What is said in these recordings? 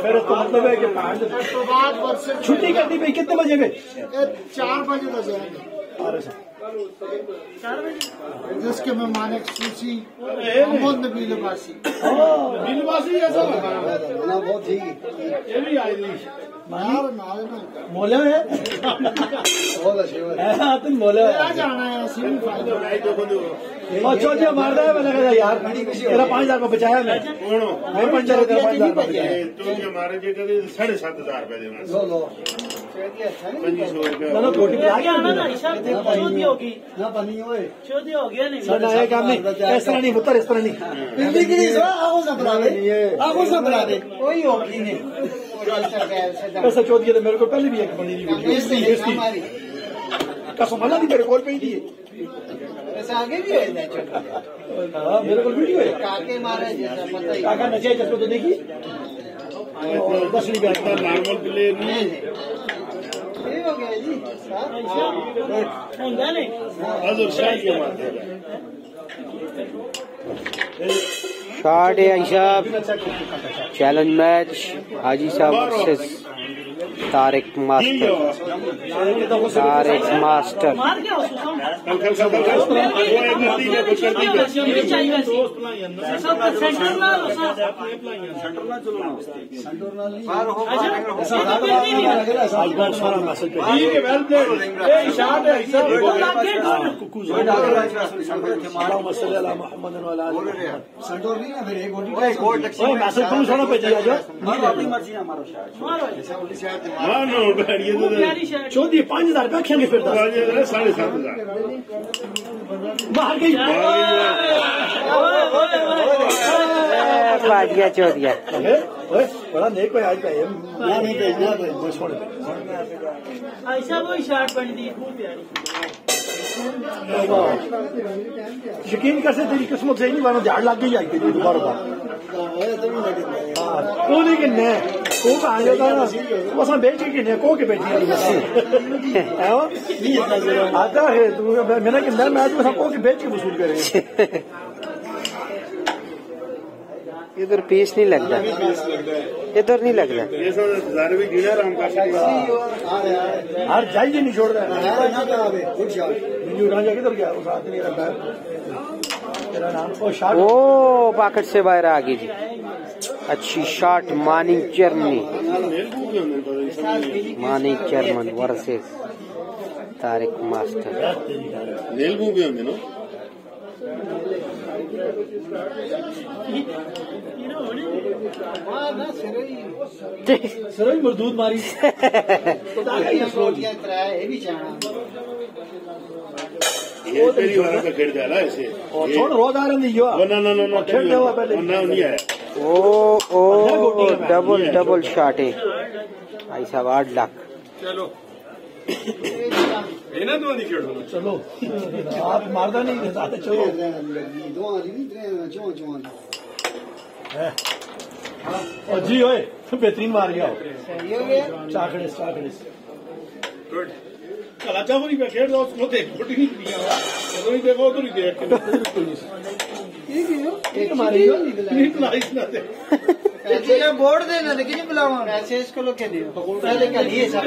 پھر تو مطلب ہے کہ پانچ اس تو بعد ورسل چھٹی کرنی پئی کتنے بجے گئے یہ چار بجے گے جس کے مہمان خصوصی محمد نبیل عباسی نبیل عباسی ایسا۔ بہت ٹھیک یہ بھی آئی ہوئے ہاں تم ہے۔ یار تیرا پانچ ہزار بچایا میں۔ میں پانچ ہزار تیرا پانچ ہزار ہمارے ساڑھے سات ہزار روپے لو لو۔ اچھا ہوئے۔ سر یہ کام نہیں؟ اس طرح نہیں۔ پتر اس طرح نہیں۔ نہیں نہیں ایسا چوتھ تو میرے کو پہلے بھی ایک ہوئی اس نہیں ہماری قسم اللہ دی میرے کول پہ دی ایسا آگے بھی میرے کول ویڈیو ہے کاکے مارے جیسا پتہ ہی کاکا نچے جس کو تو دیکھی دس نہیں بیٹھتا نارمل پلے نہیں یہ ہو گیا جی حضر شاہ کے مارتے حاجی صاحب چیلنج میچ حاجی صاحب versus Tariq master Tariq master. کل چودہ پانچ ہزار روپے پھر ساڑھے سات ہزار۔ باجیا چودیا اوے اوے بڑا نیک ہے آج پہ نہ نہیں بھیجنا تو چھوڑ یقین کیسے تیری قسمت سے نہیں ورنہ جھاڑ لگ گئی آئی تیری دوبارہ بار کو کہاں جاتا ہے نا وہ بیچ کے کنے کو کے بیٹھی ہے آتا ہے تو میں نے کہ میں آج کو کے بیچ کے وصول کرے ادھر پیس نہیں لگتا۔ ادھر نہیں لگ رہا یہ سب ہزار بھی گنا رام کا ہر جائیے نہیں چھوڑ رہا ہے۔ او پاکٹ سے باہر آ گئی جی۔ اچھی شاٹ ماننگ جرمنی ماننگ جرمن ورسز۔ طارق ماسٹر۔ مردود ماری روز آ رہے او او ڈبل ڈبل شاٹ ہے بھائی صاحب آٹھ لاکھ چلو آپ نہیں چلو جی ہوئے بہترین مار گیا صحیح ہو گیا چاکڑے چاکڑے کلاچا کو نہیں پہ کھیل دو اس کو دیکھ چھوٹی نہیں دیا تو نہیں دیکھو تو نہیں دیکھ پیسے بورڈ دینا کو لوگ پہلے سب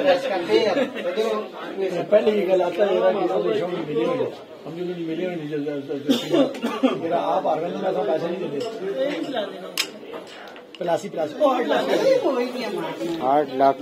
یہ گل آتا ہے ہم ملے ہوئے نہیں میرا آپ آ رہے ہیں پیسے نہیں دیتے پلاسی پلاسی آٹھ لاکھ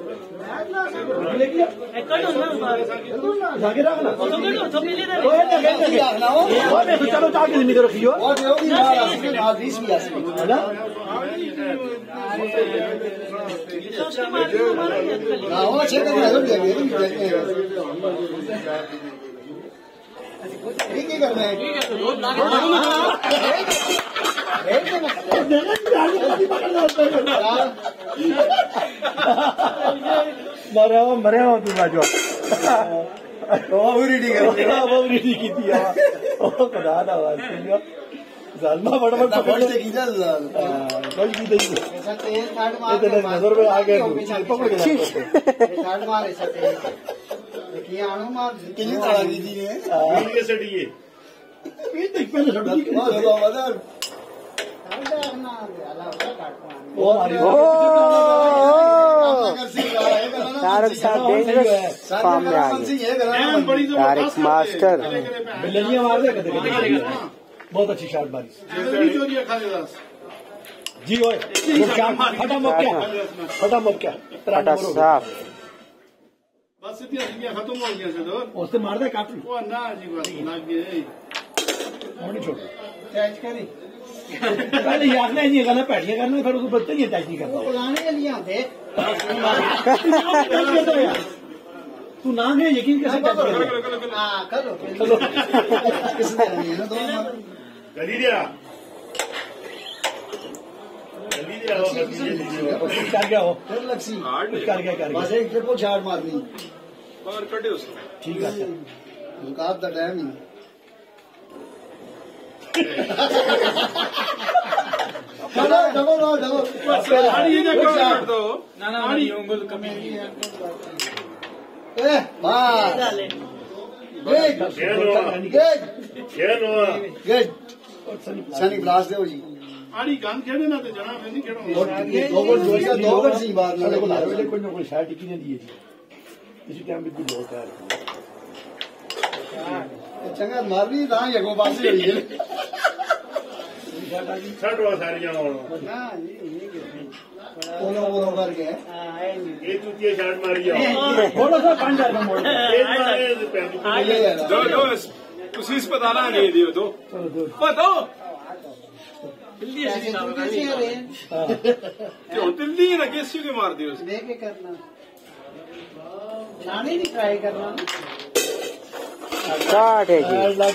ہاں۔ آ جائے گا بیس بار جو لگے رکھنا چلو چاہ کے نہیں رکھیو ہے نا مرے ہو مرے ہو تم باجو ریڈی کی تھی خدا دا آواز سنگا ظالمہ بڑا بڑا پکڑ لے بڑی کی دئی یہ تو نظر میں آ گئے تو پکڑ کے یہ سٹیے۔ پہلے چھوڑ دی وہ ہماری طارق صاحب ڈینجرس فارم میں آ گئے طارق ماسٹر بہت اچھی شاٹ باری جی ہوئے وہ شاٹ پھٹا موقع پھٹا موقع پٹا صاف بس ختم ہو گیا اس سے مار دے کافی نہ جی بس چھوڑ پہلے یہ آخنا نہیں کرنا پیٹیاں کرنا پھر اس کو بچتے نہیں اٹیچ نہیں کرتا تو نہ ہے یقین کیسے گلی دیا گلی دیا کر گیا ہو۔ کر گیا کر گیا۔ چھاڑ مارنی ٹھیک ہے۔ رکاب دا ٹائم ہی۔ سنی بلاس دو جی آڑی گن کھیڑے نہ تے جنا میں نہیں کھیڑوں کوئی نہ کوئی شاید ٹکی نہیں دیے جی اسی ٹائم بھی بہت ہے چنگا مارنی تھا یگو پاس ہوئی ہے ہسپتال دلی نہ مار دے کرنا ٹھیک ہے